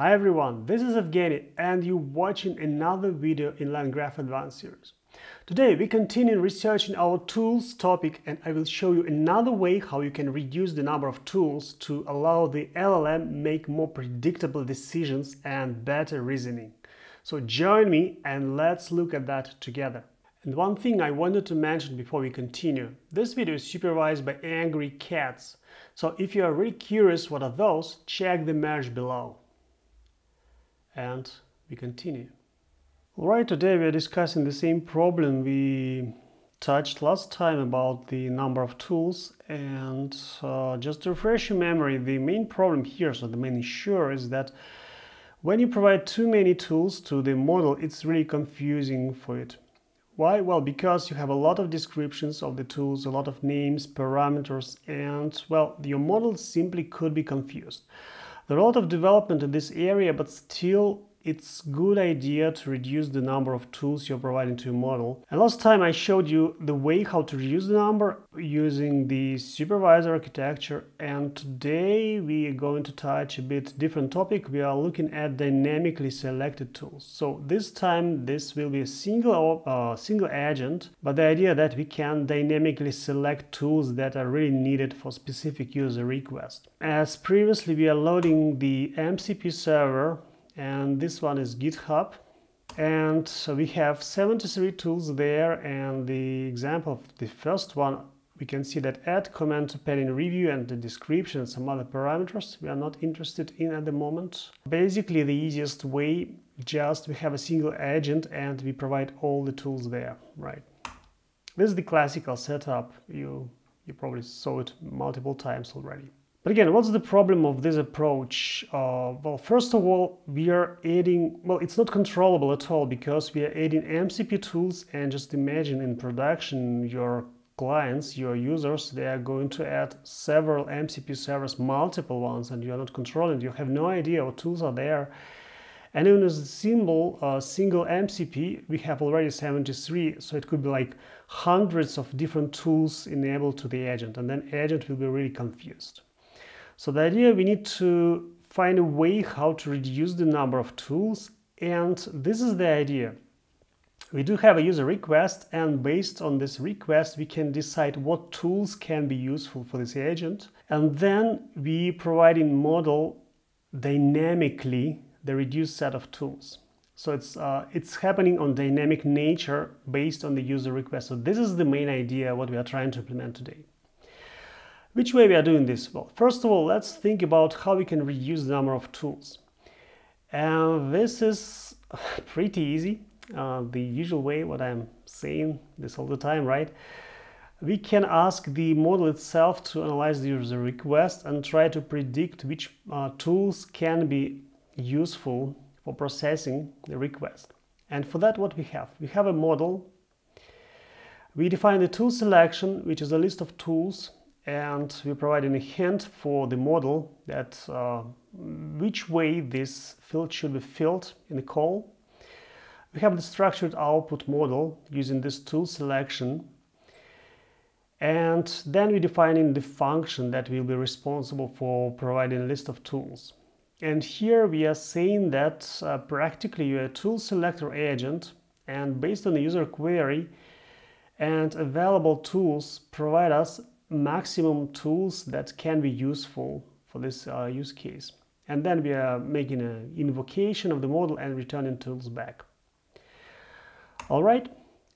Hi everyone, this is Evgeny and you're watching another video in LangGraph Advanced series. Today we continue researching our tools topic and I will show you another way how you can reduce the number of tools to allow the LLM make more predictable decisions and better reasoning. So join me and let's look at that together. And one thing I wanted to mention before we continue, this video is supervised by Angry Cats. So if you are really curious what are those, check the merge below and we continue. Alright, today we are discussing the same problem we touched last time about the number of tools and uh, just to refresh your memory, the main problem here, so the main issue is that when you provide too many tools to the model, it's really confusing for it. Why? Well, because you have a lot of descriptions of the tools, a lot of names, parameters, and well, your model simply could be confused. There are a lot of development in this area, but still it's good idea to reduce the number of tools you're providing to your model. And last time I showed you the way how to reduce the number using the supervisor architecture and today we are going to touch a bit different topic. We are looking at dynamically selected tools. So this time this will be a single, uh, single agent, but the idea that we can dynamically select tools that are really needed for specific user request. As previously we are loading the MCP server and this one is GitHub and so we have 73 tools there and the example of the first one we can see that add comment to pending review and the description and some other parameters we are not interested in at the moment. Basically the easiest way just we have a single agent and we provide all the tools there, right? This is the classical setup. You, you probably saw it multiple times already. But again, what's the problem of this approach? Uh, well, first of all, we are adding, well, it's not controllable at all because we are adding MCP tools and just imagine in production your clients, your users, they are going to add several MCP servers, multiple ones, and you are not controlling. You have no idea what tools are there. And even as a symbol, uh, single MCP, we have already 73, so it could be like hundreds of different tools enabled to the agent, and then agent will be really confused. So the idea we need to find a way how to reduce the number of tools and this is the idea. We do have a user request and based on this request we can decide what tools can be useful for this agent and then we provide in model dynamically the reduced set of tools. So it's, uh, it's happening on dynamic nature based on the user request. So this is the main idea what we are trying to implement today. Which way we are doing this? Well, first of all, let's think about how we can reduce the number of tools. And this is pretty easy. Uh, the usual way, what I'm saying this all the time, right? We can ask the model itself to analyze the user request and try to predict which uh, tools can be useful for processing the request. And for that, what we have? We have a model. We define the tool selection, which is a list of tools and we provide a hint for the model that uh, which way this field should be filled in the call. We have the structured output model using this tool selection and then we're defining the function that will be responsible for providing a list of tools. And here we are saying that uh, practically you're a tool selector agent and based on the user query and available tools provide us maximum tools that can be useful for this uh, use case. And then we are making an invocation of the model and returning tools back. All right,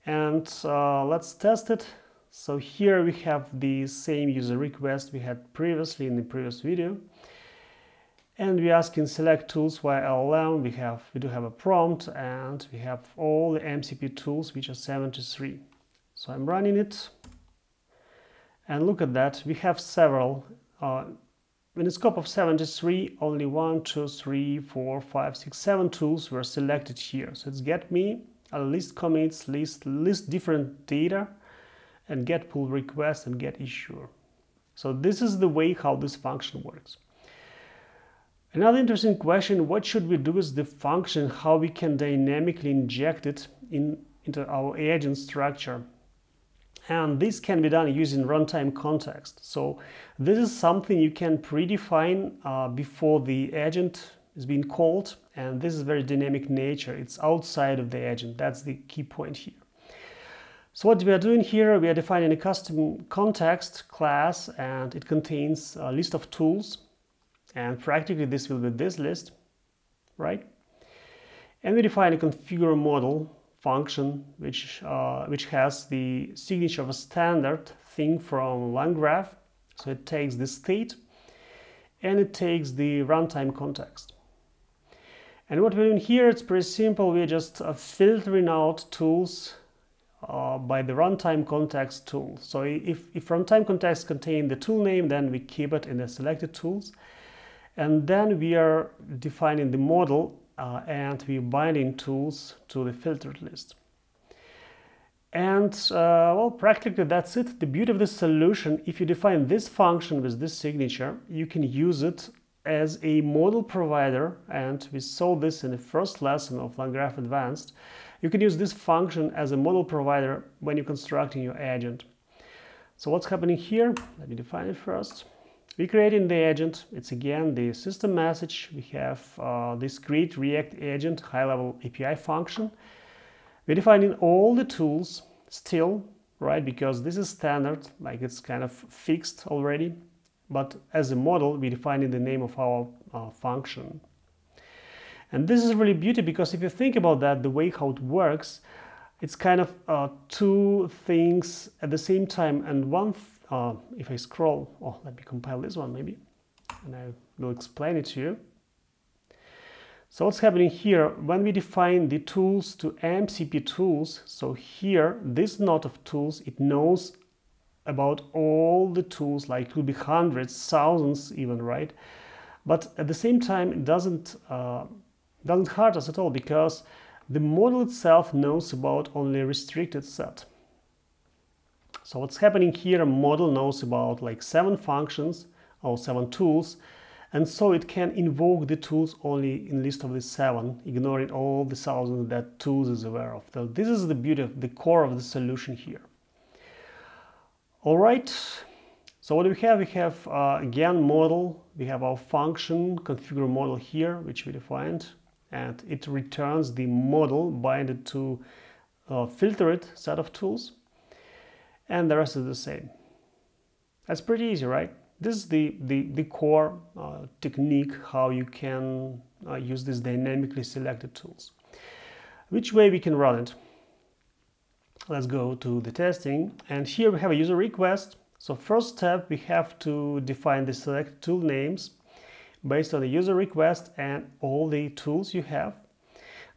and uh, let's test it. So here we have the same user request we had previously in the previous video. And we ask in select tools via LLM, we have we do have a prompt and we have all the MCP tools which are 73. So I'm running it and look at that, we have several. Uh, in the scope of 73, only one, two, three, four, five, six, seven tools were selected here. So it's get me, a list commits, list, list different data, and get pull request and get issue. So this is the way how this function works. Another interesting question, what should we do with the function, how we can dynamically inject it in, into our agent structure and this can be done using runtime context. So this is something you can predefine uh, before the agent is being called and this is very dynamic nature. It's outside of the agent. That's the key point here. So what we are doing here, we are defining a custom context class and it contains a list of tools and practically this will be this list, right? And we define a configure model function which, uh, which has the signature of a standard thing from LangGraph. So it takes the state and it takes the runtime context. And what we're doing here, it's pretty simple. We're just uh, filtering out tools uh, by the runtime context tool. So if, if runtime context contain the tool name, then we keep it in the selected tools. And then we are defining the model uh, and we binding tools to the filtered list. And uh, well, practically that's it. The beauty of this solution, if you define this function with this signature, you can use it as a model provider. And we saw this in the first lesson of LangGraph Advanced. You can use this function as a model provider when you're constructing your agent. So what's happening here? Let me define it first. We create in the agent, it's again the system message. We have uh, this create react agent high-level API function. We're defining all the tools still, right? Because this is standard, like it's kind of fixed already. But as a model, we define the name of our uh, function. And this is really beauty because if you think about that, the way how it works, it's kind of uh, two things at the same time. And one, uh, if I scroll, oh, let me compile this one maybe, and I will explain it to you. So what's happening here, when we define the tools to MCP tools, so here, this node of tools, it knows about all the tools, like it could be hundreds, thousands even, right? But at the same time, it doesn't, uh, doesn't hurt us at all because the model itself knows about only a restricted set. So what's happening here, a model knows about like seven functions or seven tools, and so it can invoke the tools only in list of the seven, ignoring all the thousands that tools is aware of. So this is the beauty of the core of the solution here. All right, so what do we have? We have uh, again model, we have our function configure model here, which we defined, and it returns the model binded to a filtered set of tools, and the rest is the same. That's pretty easy, right? This is the, the, the core uh, technique how you can uh, use these dynamically selected tools. Which way we can run it? Let's go to the testing and here we have a user request. So first step we have to define the select tool names based on the user request and all the tools you have.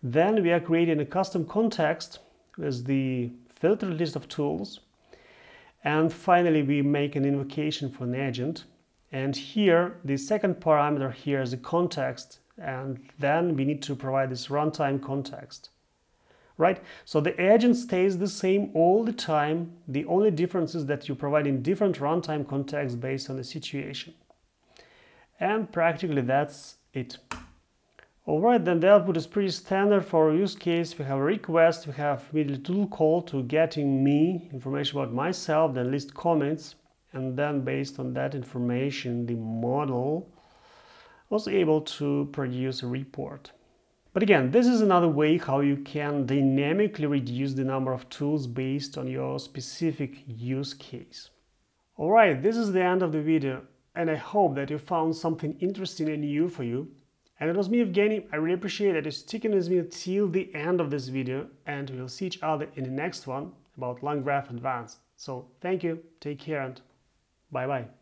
Then we are creating a custom context with the filtered list of tools and finally, we make an invocation for an agent. And here, the second parameter here is a context. And then we need to provide this runtime context. Right? So the agent stays the same all the time. The only difference is that you provide in different runtime contexts based on the situation. And practically that's it. Alright, then the output is pretty standard for our use case. We have a request, we have immediately tool call to getting me information about myself, then list comments, and then based on that information, the model was able to produce a report. But again, this is another way how you can dynamically reduce the number of tools based on your specific use case. Alright, this is the end of the video and I hope that you found something interesting and new for you. And it was me, Evgeny. I really appreciate that you're sticking with me till the end of this video and we'll see each other in the next one about LangGraph Advanced. So thank you, take care and bye bye.